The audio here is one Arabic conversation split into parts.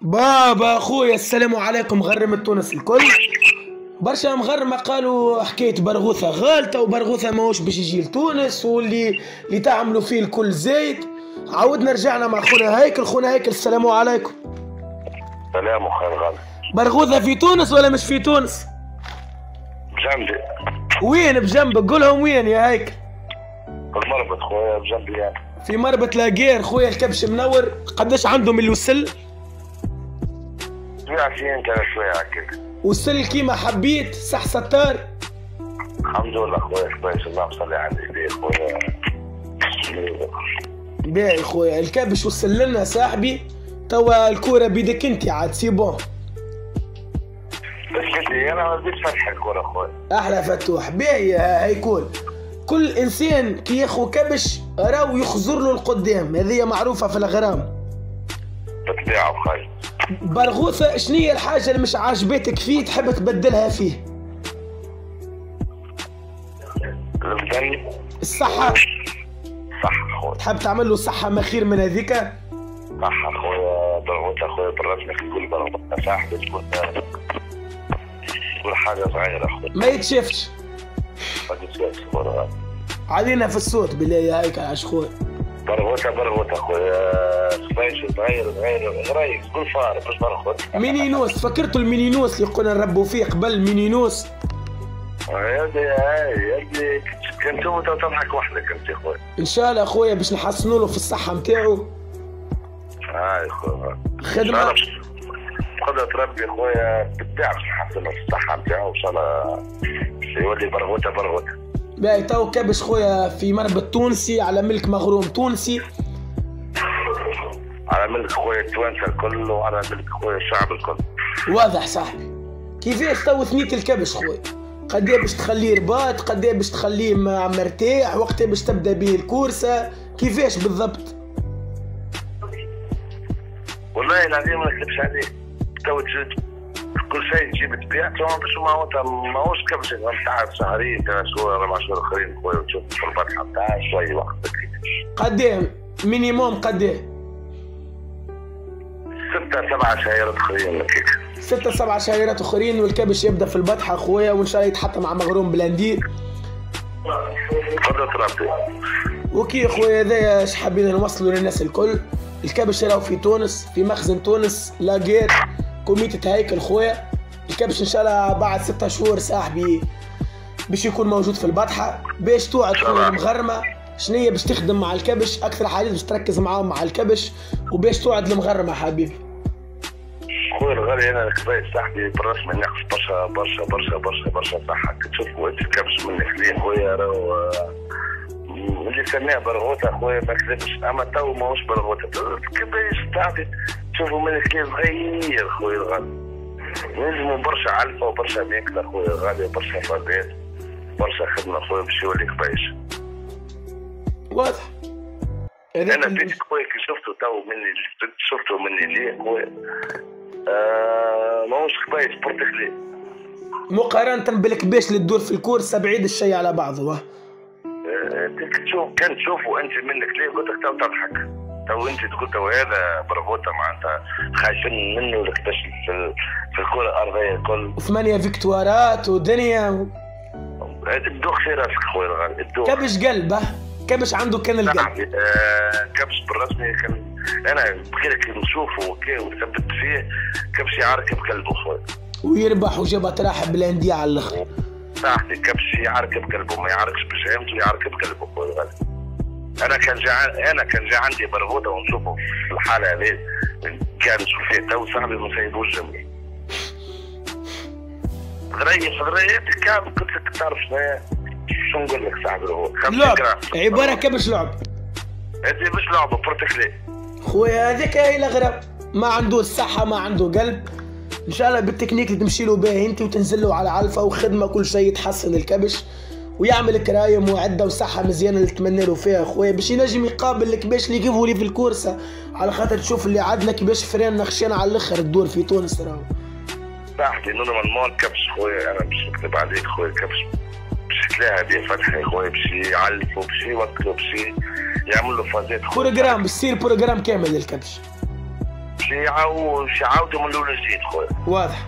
بابا اخويا السلام عليكم غرم التونس الكل. برشا مغرمة قالوا حكاية برغوثة غالطة وبرغوثة ماهوش باش يجي لتونس واللي اللي تعملوا فيه الكل زايد. عاودنا رجعنا مع خونا هيكل. خونا هيكل السلام عليكم. سلام وخير غالي برغوثة في تونس ولا مش في تونس؟ بجنبي. وين؟ بجنبك قولهم وين يا هيكل؟ المربط خويا بجنبي يعني. في مربط لاقير. خويا الكبش منور قداش عندهم اللي وصل؟ عشرين كان شوية هكاك وصل كيما حبيت صح ستار؟ الحمد لله خويا كويس اللهم صل على النبي خويا باهي خويا الكبش وصل لنا صاحبي توا الكورة بيدك أنت عاد c'est bon. أنا ما بديش فتح الكورة خويا أحلى فتوح باهي هيكون كل إنسان كي ياخو كبش راو يخزر له القدام هذه معروفة في الغرام بتبيعه خير برغوثة شنية الحاجة اللي مش عاجبتك فيه تحب تبدلها فيه؟ الفن الصحة. صح خويا تحب تعمل له صحة ما خير من هذيك؟ صح خويا برغوت أخويا بالرسمي تقول برغوت صاحبي تقول تقول حاجة صغيرة خويا ما يتشافش. ما خويا علينا في الصوت بالله يا هيك عاش خويا برغوتة برغوتة خويا سبايش صغير صغير غريب كل فار مش برغوت مينينوس فكرتوا المينينوس اللي قلنا نربوا فيه قبل مينينوس. يدي هاي يدي كنت تضحك وحدك أنت خويا إن شاء الله أخويا باش نحسنوا له في الصحة متاعو هاي خويا خدمة. قدرة ربي خويا بالتعب نحسن الصحة نتاعو إن شاء الله. يولي برغوتة برغوتة. باهي تو كبش خويا في مربط تونسي على ملك مغروم تونسي. على ملك خويا التوانسة الكل وعلى ملك خويا الشعب الكل. واضح صاحبي كيفاش تو ثنية الكبش خويا؟ قديه باش تخليه رباط قديه باش تخليه مرتاح وقتها باش تبدأ به الكورسة؟ كيفاش بالضبط؟ والله العظيم ما نكذبش عليك. تو تجد كل شيء تجيب تبيع تو باش ما هو ماهوش كبش نتاع شهرين ثلاث شهور أربع شهور أخرين خويا وتشوف في الفتحة نتاع شوي وقت قديه minimum قديه ستة سبعة شهيرات أخرين ستة سبعة شهيرات أخرين والكبش يبدأ في البطحة أخويا وإن شاء الله يتحط مع مغروم بلاندي قدرة ربي وكي أخويا هذايا اش حابين نوصلوا للناس الكل؟ الكبش راهو في تونس في مخزن تونس لاقيت كوميتة هيكل خويا الكبش إن شاء الله بعد ستة شهور صاحبي باش يكون موجود في البطحة باش توعد خويا المغرمة شنية باش تخدم مع الكبش أكثر حاجات باش تركز معاهم مع الكبش وباش توعد المغرمة حبيبي. خويا الغالي أنا كبايت صاحبي بالرسمي ناقص برشا برشا برشا برشا برشا صحة. كتشوف وانت كبش منك ليه خويا راهو اللي سميها برغوتة خويا ما كذبش. أما تو ماهوش برغوتة كبايش صاحبي تشوفوا منك ليه صغير خويا الغالي. نجموا برشا علفة وبرشا ماكلة خويا الغالي برشا فردات برشا خدمة خويا باش يولي كبايش واضح. أنا اللي- بيتك خويا كي شفته تو مني شفته مني ليه خويا. آه ماهوش كبايش برتخلي مقارنة بالكباش اللي تدور في الكورسة بعيد الشيء على بعضه واه. انت تشوف كان تشوفه أنت منك ليه قلت لك تضحك. تو انت تقول تو هذا برغوته معناتها خايفين منه باش في في الكرة الأرضية الكل. وثمانية فيكتوارات ودنيا. الدوخ في راسك خويا الغالي الدوخ كبش قلبه كبش عنده كان القلب. صاحبي آه كبش بالرسمي كان أنا بغيرك نشوفه وكي ونثبت فيه كبش يعرك بقلبه خويا. ويربح وجابها تراحب بالاندية على الأخر. صاحبي كبش يعرك بقلبه ما يعركش بجهامته يعرك بقلبه خويا الغالي. أنا كان جا أنا كان جا عندي برغوته ونشوفه في الحالة هذه كان نشوف فيه تو صاحبي ما سيبوش جنبي غريب غريب كامل قلت لك تعرف؟ شو نقول لك صاحبي هو 50 لعب. عبارة كبش لعب؟ هذه مش لعبه بورتكلي خويا هذيك هي الاغرب ما عنده الصحة ما عنده قلب. إن شاء الله بالتكنيك اللي تمشي له به أنت وتنزل له على علفة وخدمة كل شيء يتحسن الكبش. ويعمل كرايم وعدة وصحة مزيانة اللي تمنى له فيها. خويا باش ينجم يقابل الكباش اللي يجيبوا لي في الكورسة. على خاطر تشوف اللي عندنا كباش فران نخشينا على الأخر تدور في تونس راهو. صاحبي normalement كبش خويا أنا مش نكذب عليك خويا كبش. باش تلاها بيه فتحي خويا باش يعلفوا باش يوكلوا باش يعمل له فازات. programme بصير programme كامل للكبش. باش يعاود يعاودوا من الأول جديد خويا واضح.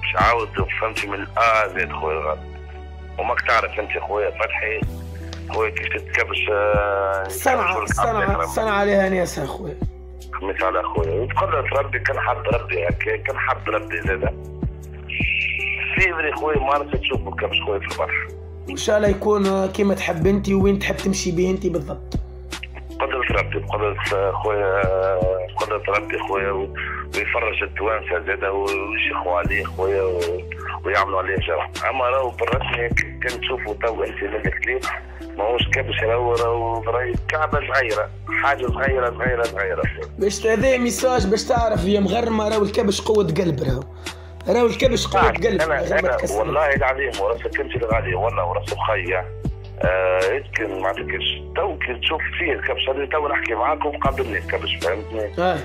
باش يعاودوا فهمتي من الآ زاد خويا وماك تعرف انت خويا فتحي. خويا كيف تتكبش آه، الصنعة الصنعة الصنعة عليها ناس يا اخويا خميس على خويا. وتقدر ربي كان حب ربي هكا كان حب ربي زاد فيفري خويا مارس تشوفوا كبش خويا في البحر إن شاء الله يكون كيما تحب انت وين تحب تمشي به انت بالضبط. قدرة ربي بقدرة خويا قدرة ربي خويا ويفرج التوانسة زادا ويشيخوا عليه خويا ويعملوا عليه جرح. أما راهو بالرسمي كان تشوفوا تو انت من الكليب ماهوش كابش راهو راهو كعبة صغيرة حاجة صغيرة صغيرة صغيرة. باش هذا message باش تعرف يا مغرمة راهو الكبش قوة قلب راهو. راهو الكبش قوة قلب غير ما أنا تكسر. والله العظيم وراسك انت الغالي والله وراسك خيا آه يمكن ما عندكش. تو كي تشوف فيه الكبش هذا تو نحكي معاك وقابلني الكبش فهمتني؟ آه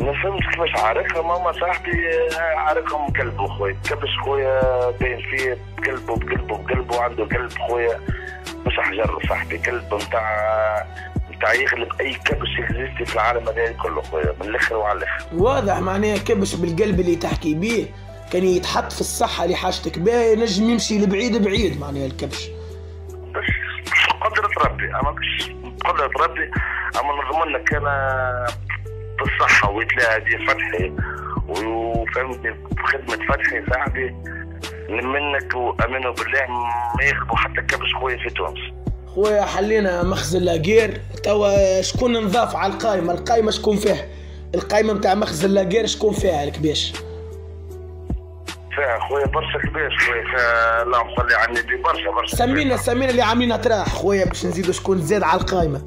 ما فهمت كيفاش عاركها ماما صاحبي آه، عاركهم قلبه خويا كبش خويا باين فيه بقلبه بقلبه بقلبه عنده قلب خويا. مش حجر صاحبي قلب نتاع نتاع يغلب أي كبش existe في العالم هذا كله خويا من الآخر وعلى الآخر. واضح معناها كبش بالقلب اللي تحكي بيه. كان يتحط في الصحة اللي حاجتك بها ينجم يمشي لبعيد بعيد معناها الكبش. قدرة ربي. اما مش قدرة ربي. أما نضمن لك أنا بالصحة ويتلاقى فتحي. وفهمتني بخدمة فتحي صاحبي. منك وامنوا بالله ما يغلبوا حتى كبش خويا في تونس. خويا حلينا مخزن لاقير. توا شكون نضاف على القايمة؟ القايمة شكون فيها القايمة متاع مخزن لاقير شكون فيها الكبيش؟ فيها خويا برشا كبير خويا فيها اللهم صل على النبي برشا برشا سمينا سمينا اللي عاملين اطراح خويا باش نزيدوا شكون زاد على القايمة.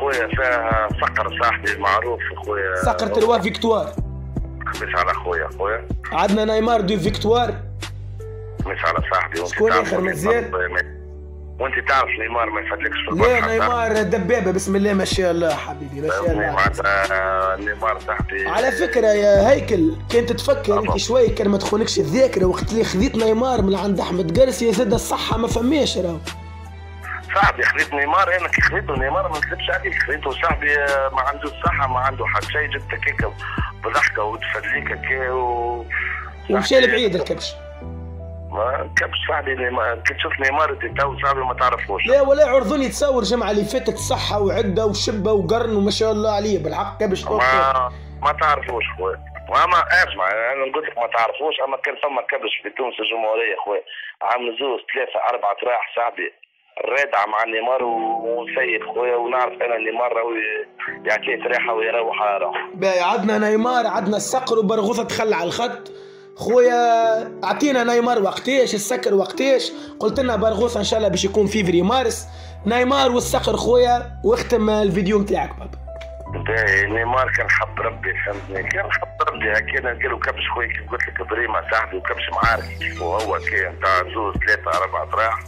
خويا فيها صقر صاحبي معروف خويا صقر trois victoires. خميس عليه خويا خويا عندنا نيمار deux victoires. خميس عليه صاحبي شكون نيمار- مزيان؟ وانت تعرف نيمار ما يفدلكش في لا البحر نيمار دبابة بسم الله ما شاء الله حبيبي ما شاء الله. معناتها نيمار صاحبي على فكرة يا هيكل كنت تفكر. انت شوي كان ما تخونكش الذاكرة وقت اللي خذيت نيمار من عند أحمد قرسي زاد الصحة ما فماش راهو. صاحبي خذيت نيمار أنا كي خذيته نيمار ما نكذبش عليك. خذيته صاحبي ما عنده الصحة ما عنده حتى شيء جبت كيكة بضحكة وتفليك هكا و ومشى لبعيد الكبش ما كبش صاحبي نيمار كي تشوف نيمار تو صاحبي ما تعرفوش. لا ولا عرضوني تصور جمعة اللي فاتت صحة وعدة وشبة وقرن وما شاء الله عليه بالحق كبش. ما ما تعرفوش خويا. وأما اسمع أنا نقول لك ما تعرفوش أما كان فما كبش في تونس الجمهورية خويا. عام زوز ثلاثة أربعة راح صاحبي الرادع مع نيمار وسيد خويا ونعرف أنا نيمار يعطيه ريحه ويروح على روحه. باهي عندنا نيمار عندنا الصقر وبرغوثة تخلى على الخط. خويا أعطينا نيمار وقتاش السكر وقتاش قلت لنا برغوثة إن شاء الله باش يكون فيفري مارس. نيمار والصقر خويا واختم الفيديو نتاعك بابا. نيمار كان حب ربي فهمتني؟ كان حب ربي هكا نلقى كبش خويا كيف قلت لك بريمة صاحبي وكبش معارك. كيف هو كان نتاع زوز ثلاثة أربعة راح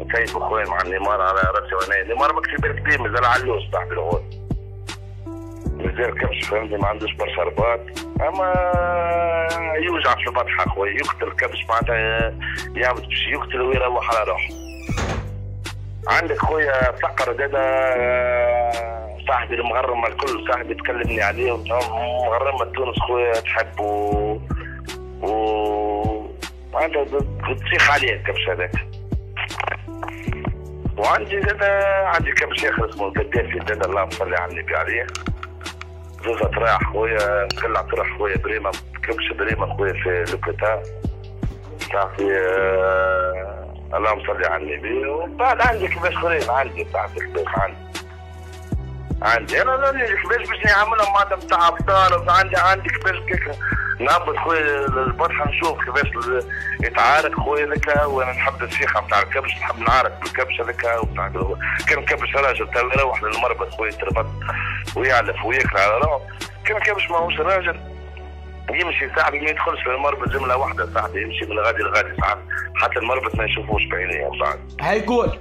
نسيب خويا مع نيمار على راسي وأنا. نيمار ما كتب بالك بيه مازال علوش صاحبي الغول مازال كبش فهمتني ما عندوش برشا رباط. أما يوجع في البطحة خويا يقتل كبش معناتها يعمل باش يقتل ويروح على روحه. عندك خويا صقر دادا صاحبي المغرمة الكل صاحبي تكلمني عليه مغرمة تونس خويا تحب و معناتها تسيخ عليه الكبش هذاك. وعندي دادا عندي كبش اخر اسمه القدافي دادا اللهم صل على النبي عليه. زوز أطراح خويا نقلع أطراح خويا بريمة كبش بريمة خويا في لوكوتا صافي آه، اللهم صل على النبي. وبعد عندي كباش أخرين عندي صاحبي كباش عندي. عندي. أنا كباش باش نعملهم معناتها بتاع ابطال عندي عندي كباش كيك نهبط خويا البطحه نشوف كيفاش يتعارك خويا لك وأنا نحب السيخه بتاع الكبش نحب نعارك بالكبش هذاك وبتاع. كان كبش راجل تو يروح للمربط خويا يتربط ويعلف وياكل على روحه. كان كبش ماهوش راجل. يمشي صاحبي ما يدخلش في المربط جملة واحدة صاحبي يمشي من الغادي لغادي ساعات حتى المربط ما يشوفوش بعينيه صاحبي هاي قول.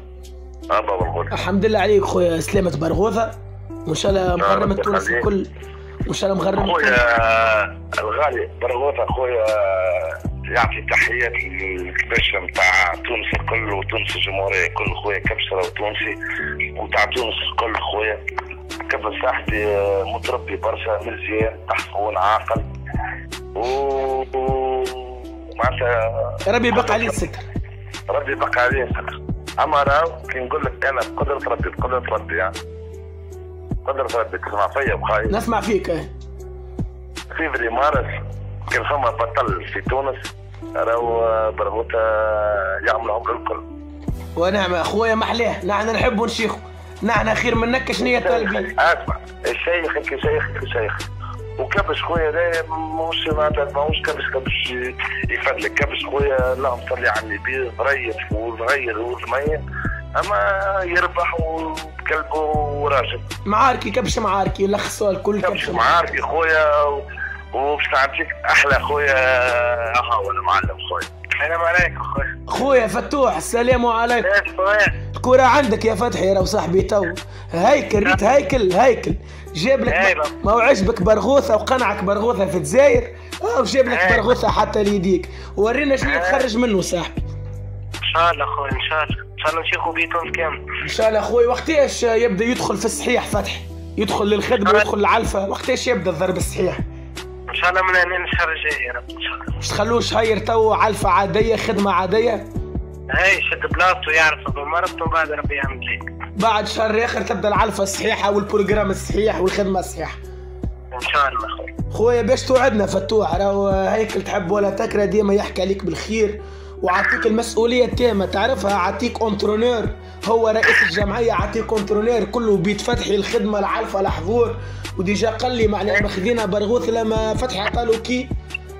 آه بابا الحمد لله عليك خويا سلامة برغوثة. وإن شاء الله مغرمة ربي تونس. الكل. الله مغرمة تونس خويا الغالي برغوثة خويا يعطي تحيات للكباشة نتاع تونس الكل وتونس الجمهورية كل خويا كبشرة وتونسي وتاع تونس الكل خويا. كبش صاحبي آه، متربي برشا مزيان تحصون عاقل. و معناتها ربي يبقى عليه الستر. ربي بقى عليه ستر أما راهو كي نقول لك أنا بقدرة ربي بقدرة ربي يعني. قدرة ربي تسمع فيا بخاي نسمع فيك. إيه. فيفري مارس كان فما بطل في تونس راهو برغوثة يعملوا الكل. ونعم أخويا محلاه نحن نحب نشيخه نحن خير منك شنو هي طالبين أسمع. الشيخ كشيخ كشيخ وكبش خويا ده مش معناتها ماهوش كبش كبش يفدلك كبش خويا اللهم صل على النبي ظريف وصغير وثمين أما يربح وكلبه وراجل. معاركي كبش معاركي لخصوا الكل كبش معاركي؟ معارك يا خويا وباش نعطيك أحلى خويا ها هو المعلم خويا. السلام عليكم خويا. خويا فتوح السلام عليكم. خويا؟ الكرة عندك يا فتحي راهو صاحبي تو. هيكل ريت هيكل هيكل. جاب لك. ما هو عجبك برغوثة وقنعك برغوثة في الجزائر؟ آه وجاب لك. برغوثة حتى ليديك. ورينا شنو تخرج منه صاحبي. إن شاء الله أخوي إن شاء الله. شاء الله نشيخوا بيتهم كامل. إن شاء الله أخوي وقتاش يبدأ يدخل في الصحيح فتحي؟ يدخل للخدمة ويدخل العلفة وقتاش يبدأ الضرب الصحيح؟ إن شاء الله من هنا الشهر الجاي يا رب إن شاء الله. مش تخلوه شهير تو علفة عادية خدمة عادية؟ هاي شد بلاصته يعرف بمربطه وبعد ربي يعمل لك بعد شهر آخر تبدأ العلفة الصحيحة وال programme الصحيح والخدمة الصحيحة. إن شاء الله أخوي. خويا باش توعدنا فتوح راهو هيكل تحب ولا تكره ديما يحكي عليك بالخير. وعطيك المسؤولية التامة. تعرفها؟ عطيك entraîneur هو رئيس الجمعية عطيك entraîneur كله بيت فتحي الخدمة العلفه الحضور. و déjà قال لي معناها ماخذينها برغوث لما فتحي عطالو كي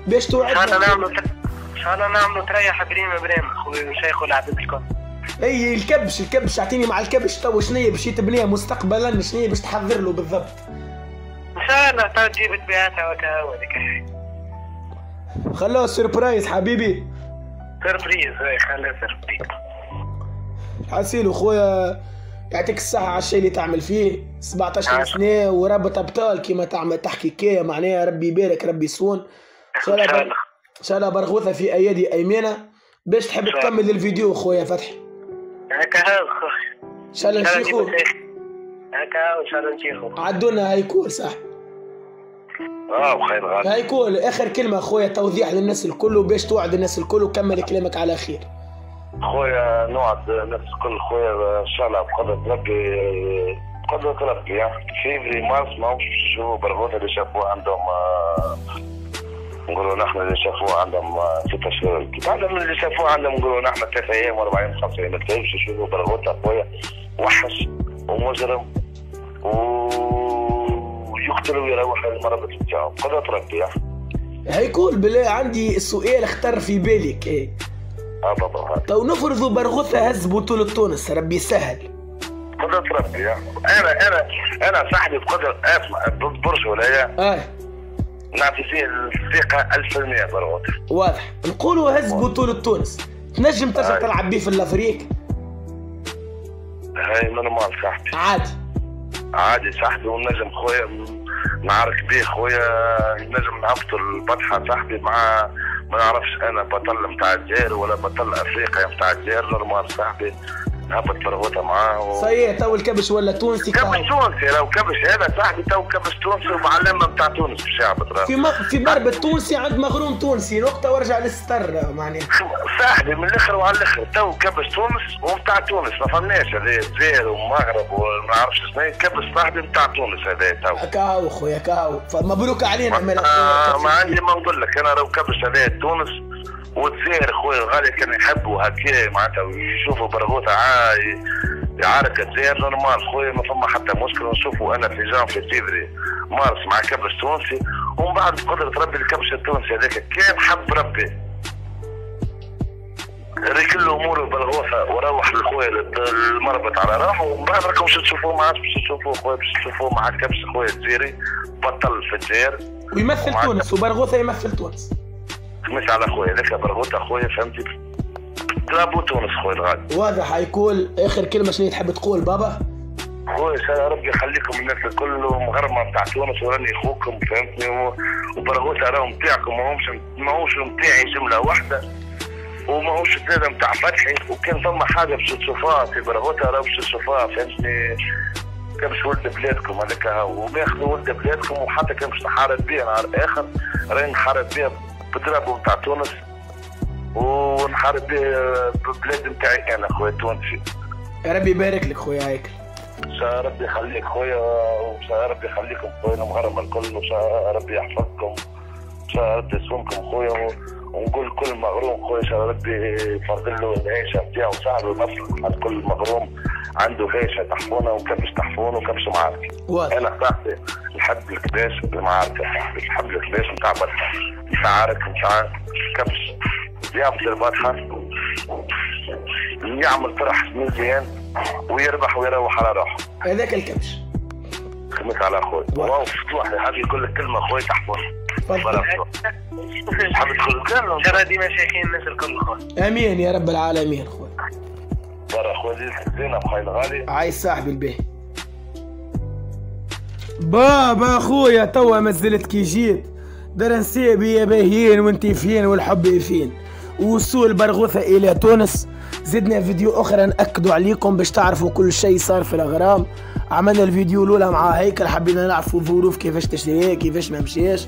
باش إن شاء الله توعدنا نعملوا إن شاء الله نعملوا تريح بريم بريم. أخوي ونشيخوا العدد الكل. أي الكبش الكبش. أعطيني مع الكبش. تو شنية باش تبنيه مستقبلا. شنية باش تحضر له بالضبط؟ إن شاء الله تو تجيب تبيعاتها وكا وذيك خلوه surprise حبيبي. سربريز هاي خليها سربريز حاسيلو خويا يعطيك الصحة على الشيء اللي تعمل فيه. 17 عاش. سنة ورابط أبطال كيما تعمل تحكي كيا معناها ربي يبارك ربي يصون إن شاء إن الله شاء بر- الله. إن شاء الله برغوثة في أيادي أيمنة. باش تحب إن. تكمل الفيديو خويا فتحي. هكا هاو أخوي إن شاء الله إن شاء الله نشيخو نجيبوا شيخ هكا إن شاء الله نشيخوا عدونا هيكول صح آه بخير غالي. هيكول آخر كلمة خويا توضيح للناس الكل وباش توعد الناس الكل وكمل كلامك على خير. خويا نوعد نفس كل خويا إن شاء الله بقدرة ربي بقدرة ربي فيفري مارس ما يشوفوا برغوثة اللي شافوه عندهم آه، نقولوا نحن اللي شافوه عندهم آه، ستة شهور بعد من اللي شافوه عندهم نقولوا نحن ثلاثة أيام وأربع أيام خمسة أيام. ما تفهمش يشوفوا برغوثة خويا وحش ومجرم و- ويقتل ويروح للمربط متاعه بقدرة ربي هيكل بالله عندي سؤال اختر في بالك إيه؟ آه بابا تو نفرضوا برغوثة هز بطولة تونس ربي يسهل. قدرة ربي أنا أنا أنا صاحبي بقدر أسمع برج ولاية آه. نعطي فيه الثقة 1000% برغوت واضح. نقولوا هز بطولة تونس تنجم ترجع آه. تلعب بيه في ال Afrique؟ هاي normal صاحبي. عادي. عادي صاحبي ونجم خويا نعرك بيه خويا نجم نهبطوا البطحة صاحبي مع ما نعرفش أنا بطل متاع الجزائر ولا بطل أفريقيا متاع الجزائر normal صاحبي. نهبط برغوتة معاه و... صحيح تو الكبش ولا تونسي. كبش تونسي لو كبش هذا صاحبي تو كبش تونسي ومعلمة متاع تونس يعبط راه. في م... في مربط تونسي عند مغروم تونسي نقطة وارجع للسطر معناها صاحبي من الآخر وعلى الآخر تو كبش تونس ومتاع تونس ما فهمناش هذا الجزائر والمغرب وما نعرفش شنو كبش صاحبي متاع تونس هذا تو كاو خويا كاو فمبروك علينا آه ما عندي ما نقول لك أنا لو كبش هذا تونس والجزائر خويا الغالي كان يحبوا هكا معناتها ويشوفوا برغوثة عاي يعارك الجزائر normal خويا ما فما حتى مشكل نشوفوا أنا في جانفي فيفري مارس مع كبش تونسي ومن بعد بقدرة ربي الكبش التونسي هذاك كان حب ربي؟ ريقل أموره برغوثة وروح لخويا المربط على راحه ومن بعد راكم باش تشوفوه ما عادش باش تشوفوه خويا باش تشوفوه مع كبش خويا الجزيري بطل في الجزائر ويمثل تونس وبرغوثة يمثل تونس. مش على خويا ذاك برغوثه خويا فهمتي؟ تلعبوا تونس خويا الغالي. واضح هيكل آخر كلمة شنو تحب تقول بابا؟ خويا سلام ربي يخليكم الناس الكل مغرمة بتاع تونس وراني أخوكم فهمتني؟ و- وبرغوثه راهو نتاعكم ماهوش ماهوش نتاعي جملة واحدة. وماهوش ثلاثة نتاع فتحي وكان ثم حاجة باش تشوفوها في برغوثه راهو باش تشوفوها فهمتني؟ كبش ولد بلادكم هذاك وماخذوا ولد بلادكم وحتى كان باش نحارب بيه نهار آخر راني نحارب بيه بضربه نتاع تونس؟ ونحارب بيه ببلاد نتاعي أنا خويا تونسي. يا ربي يبارك لك خويا شاء ربي يخليك خويا وان شاء ربي يخليكم خويا المغرب الكل وان شاء ربي يحفظكم ان شاء ربي يصونكم خويا ونقول كل مغروم خويا ان شاء ربي يفضل له العيشة نتاعو صعب ومصلح على كل مغروم. عنده عيشه تحفونه وكبش تحفون وكبش معركه واضح. أنا صاحبي نحب الكباش المعركه نحب الكباش نتاع بطحه نتاع نتاع كبش يعمل البطحه يعمل فرح مزيان ويربح ويروح على روحه. هذاك الكبش. خدمك على أخوي. واو فتوح حابب يقول لك كلمه أخوي تحفظ تفضل. حابب تقول كلمه ترى ديما شيخين الناس الكل خويا آمين يا رب العالمين خويا برا أخوي زينة أخوي الغالي عايز صاحبي البيه. بابا أخويا توا مازلت كي جيت. درنسيب يا باهيين وانت فين والحب فين وصول برغوثة إلى تونس. زدنا فيديو أخرى ناكدوا عليكم باش تعرفوا كل شيء صار في الغرام. عملنا الفيديو الأولى مع هيكل حبينا نعرفوا ظروف كيفاش تشتريه كيفاش ما مشيش.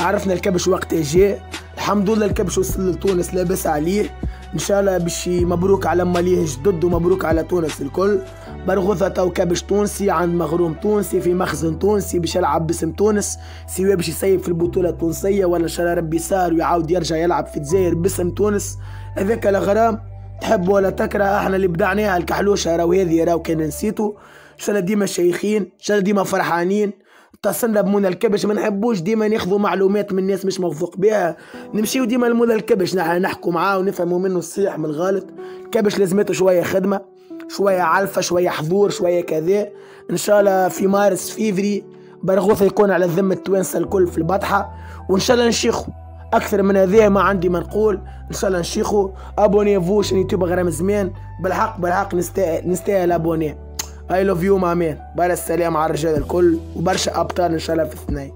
عرفنا الكبش وقت جاء الحمد لله الكبش وصل لتونس لابس عليه. إن شاء الله باش مبروك على ماليه جدد ومبروك على تونس الكل. برغوثة تو كبش تونسي عند مغروم تونسي في مخزن تونسي باش يلعب باسم تونس. سواء باش يسيب في البطولة التونسية ولا إن شاء الله ربي يسار ويعاود يرجع يلعب في الجزائر باسم تونس. هذاك الغرام تحب ولا تكره إحنا اللي بدعناها الكحلوشة راهو هذه راهو كان نسيتو. إن شاء الله ديما شيخين إن شاء الله ديما فرحانين. اتصلنا بمنى الكبش ما نحبوش ديما ناخذوا معلومات من ناس مش موثوق بها. نمشيو ديما لمنى الكبش نح- نحكوا معاه ونفهموا منه الصحيح من الغلط. الكبش لازمته شوية خدمة شوية علفة شوية حضور شوية كذا. إن شاء الله في مارس فيفري برغوثة يكون على ذمة التوانسة الكل في البطحة. وإن شاء الله نشيخوا أكثر من هذا ما عندي ما نقول. إن شاء الله نشيخوا abonnez-vous chaîne YouTube غرام زمان بالحق بالحق نستاهل نستاهل abonné I love you man بارا السلام على الرجال الكل وبرشا أبطال إن شاء الله في الاثنين